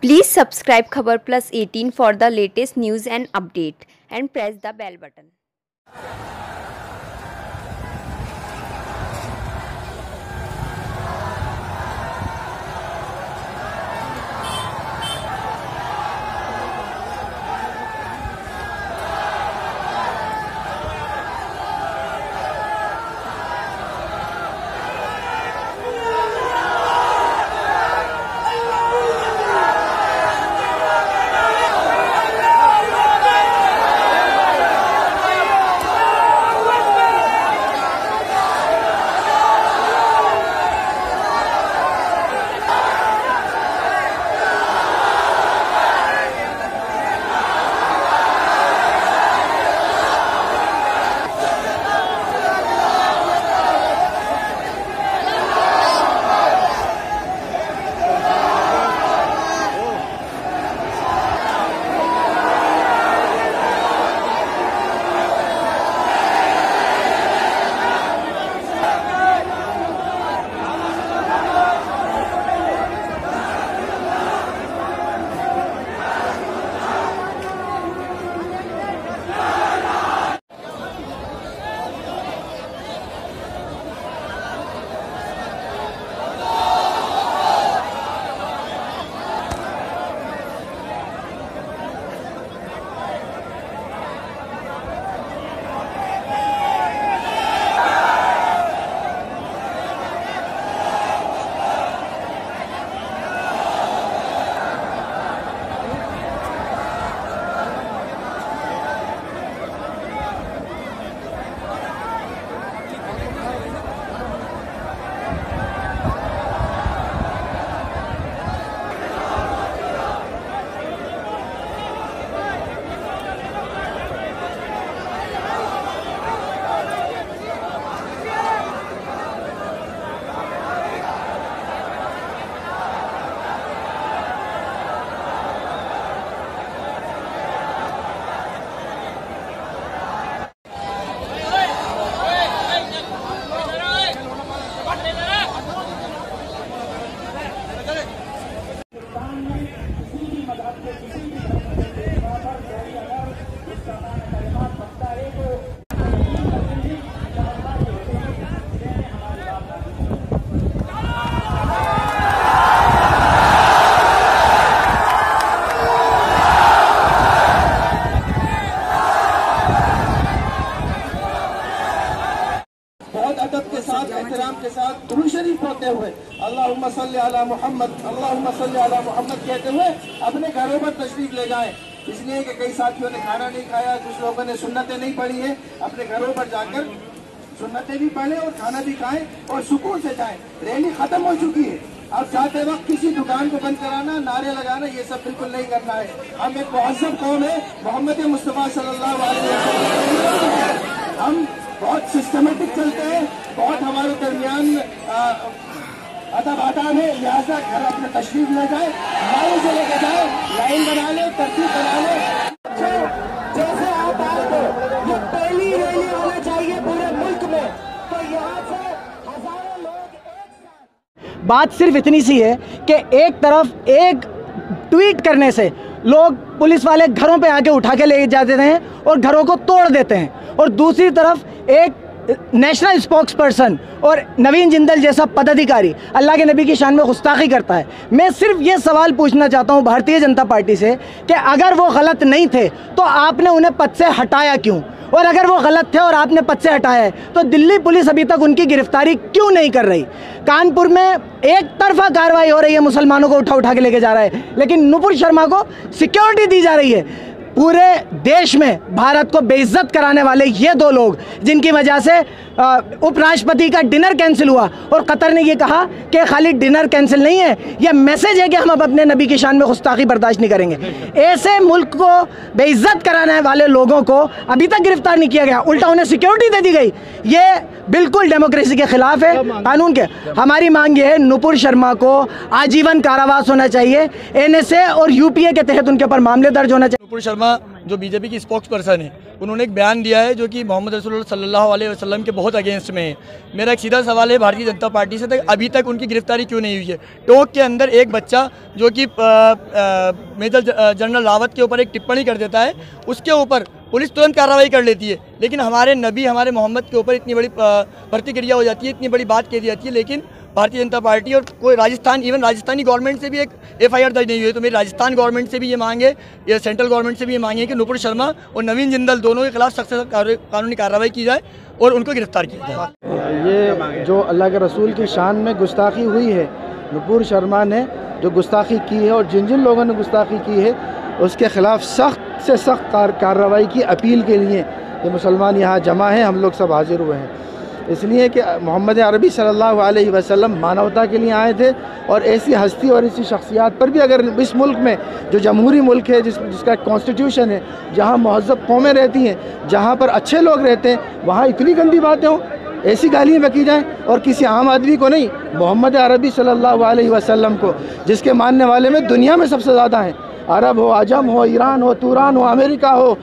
Please subscribe Khabar Plus 18 for the latest news and update and press the bell button. अला मोहम्मद अल्लाह अला मोहम्मद कहते हुए अपने घरों पर तशरीफ़ ले जाएँ। इसलिए कि कई साथियों ने खाना नहीं खाया, कुछ लोगों ने सुन्नतें नहीं पढ़ी है। अपने घरों पर जाकर सुन्नतें भी पढ़े और खाना भी खाएँ और सुकून से जाएँ। रैली खत्म हो चुकी है। अब जाते वक्त किसी दुकान को बंद कराना, नारे लगाना, ये सब बिल्कुल नहीं करना है। हम एक महजब कौम है, मोहम्मद मुस्तफ़ा सल्लल्लाहु हम बहुत सिस्टमेटिक चलते हैं, बहुत हमारे दरमियान अदब आदाब है लिहाजा घर अपने तशरीफ़ ले जाए लाइन से लेके जाए, लाइन बना ले तरतीब बना ले। जैसे आप आए थे ये पहली रैली होना चाहिए पूरे मुल्क में तो यहाँ से हज़ारों लोग बात सिर्फ़ इतनी सी है कि एक तरफ़ एक ट्वीट करने से लोग पुलिस वाले घरों पे आके उठा के ले जाते हैं और घरों को तोड़ देते हैं और दूसरी तरफ़ एक नेशनल स्पोक्स पर्सन और नवीन जिंदल जैसा पदाधिकारी अल्लाह के नबी की शान में गुस्ताखी करता है। मैं सिर्फ़ ये सवाल पूछना चाहता हूँ भारतीय जनता पार्टी से कि अगर वो गलत नहीं थे तो आपने उन्हें पद से हटाया क्यों? और अगर वो गलत थे और आपने पद से हटाया है तो दिल्ली पुलिस अभी तक उनकी गिरफ्तारी क्यों नहीं कर रही? कानपुर में एक तरफा कार्रवाई हो रही है, मुसलमानों को उठा उठा के लेके जा रहा है, लेकिन नुपुर शर्मा को सिक्योरिटी दी जा रही है। पूरे देश में भारत को बेइज्जत कराने वाले ये दो लोग जिनकी वजह से उपराष्ट्रपति का डिनर कैंसिल हुआ। और कतर ने ये कहा कि खाली डिनर कैंसिल नहीं है यह मैसेज है कि हम अब अपने नबी की शान में गुस्ताखी बर्दाश्त नहीं करेंगे। ऐसे मुल्क को बेइज्जत कराने वाले लोगों को अभी तक गिरफ़्तार नहीं किया गया। उल्टा उन्हें सिक्योरिटी दे दी गई। ये बिल्कुल डेमोक्रेसी के खिलाफ है? कानून के हमारी मांग ये है नुपुर शर्मा को आजीवन कारावास होना चाहिए। एनएसए और यूपीए के तहत उनके ऊपर मामले दर्ज होना चाहिए। नुपुर शर्मा, जो बीजेपी की स्पोक्स पर्सन है, उन्होंने एक बयान दिया है जो कि मोहम्मद रसूल वसल्लम के बहुत अगेंस्ट में है। मेरा एक सीधा सवाल है, भारतीय जनता पार्टी से तक अभी तक उनकी गिरफ्तारी क्यों नहीं हुई है? टोंक के अंदर एक बच्चा जो कि मेजर जनरल रावत के ऊपर एक टिप्पणी कर देता है, उसके ऊपर पुलिस तुरंत कार्रवाई कर लेती है। लेकिन हमारे नबी, हमारे मोहम्मद के ऊपर इतनी बड़ी प्रतिक्रिया हो जाती है, इतनी बड़ी बात कह दी जाती है। लेकिन भारतीय जनता पार्टी और कोई राजस्थान इवन राजस्थानी गवर्नमेंट से भी एक एफआईआर दर्ज नहीं हुई है। तो मेरी राजस्थान गवर्नमेंट से भी ये मांगे, या सेंट्रल गवर्नमेंट से भी ये मांगे कि नुपुर शर्मा और नवीन जिंदल दोनों के खिलाफ सख्त कानूनी कार्रवाई की जाए और उनको गिरफ़्तार किया जाए। ये जो अल्लाह के रसूल की शान में गुस्ताखी हुई है, नुपुर शर्मा ने जो गुस्ताखी की है और जिन जिन लोगों ने गुस्ताखी की है उसके ख़िलाफ़ सख्त से सख्त कार्रवाई की अपील के लिए ये मुसलमान यहाँ जमा हैं, हम लोग सब हाजिर हुए हैं। इसलिए कि मोहम्मद अरबी सल्लल्लाहु अलैहि वसल्लम मानवता के लिए आए थे और ऐसी हस्ती और ऐसी शख्सियात पर भी अगर इस मुल्क में जो जमहूरी मुल्क है, जिस जिसका कॉन्स्टिट्यूशन है, जहाँ महजब कौमें रहती हैं, जहाँ पर अच्छे लोग रहते हैं, वहाँ इतनी गंदी बातें हों, ऐसी गालियाँ बकी जाएँ और किसी आम आदमी को नहीं, मोहम्मद अरबी सल्लल्लाहु अलैहि वसल्लम को, जिसके मानने वाले में दुनिया में सबसे ज़्यादा हैं। अरब हो, अजम हो, ईरान हो, तुरान हो, अमेरिका हो,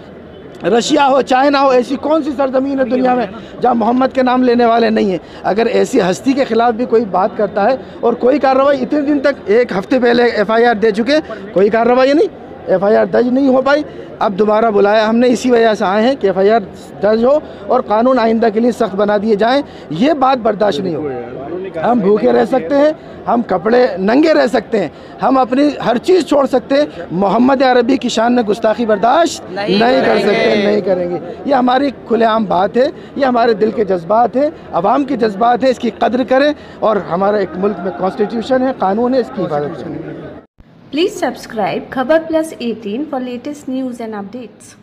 रशिया हो, चाइना हो, ऐसी कौन सी सरजमीन है दुनिया में जहाँ मोहम्मद के नाम लेने वाले नहीं हैं? अगर ऐसी हस्ती के ख़िलाफ़ भी कोई बात करता है और कोई कार्रवाई, इतने दिन तक एक हफ़्ते पहले एफआईआर दे चुके कोई कार्रवाई नहीं? एफआईआर दर्ज नहीं हो पाई। अब दोबारा बुलाया हमने इसी वजह से आए हैं कि एफआईआर दर्ज हो और कानून आइंदा के लिए सख्त बना दिए जाएँ। ये बात बर्दाश्त नहीं हो। हम भूखे रह सकते हैं हम कपड़े नंगे रह सकते हैं हम अपनी हर चीज़ छोड़ सकते हैं। मोहम्मद अरबी की शान में गुस्ताखी बर्दाश्त नहीं, नहीं कर सकते नहीं करेंगे। ये हमारी खुलेआम बात है ये हमारे दिल के जज्बात हैं आवाम के जज्बात हैं इसकी कदर करें और हमारा एक मुल्क में कॉन्स्टिट्यूशन है कानून है इसकी हिफाजत करें। Please subscribe Khabar Plus 18 for latest news and updates.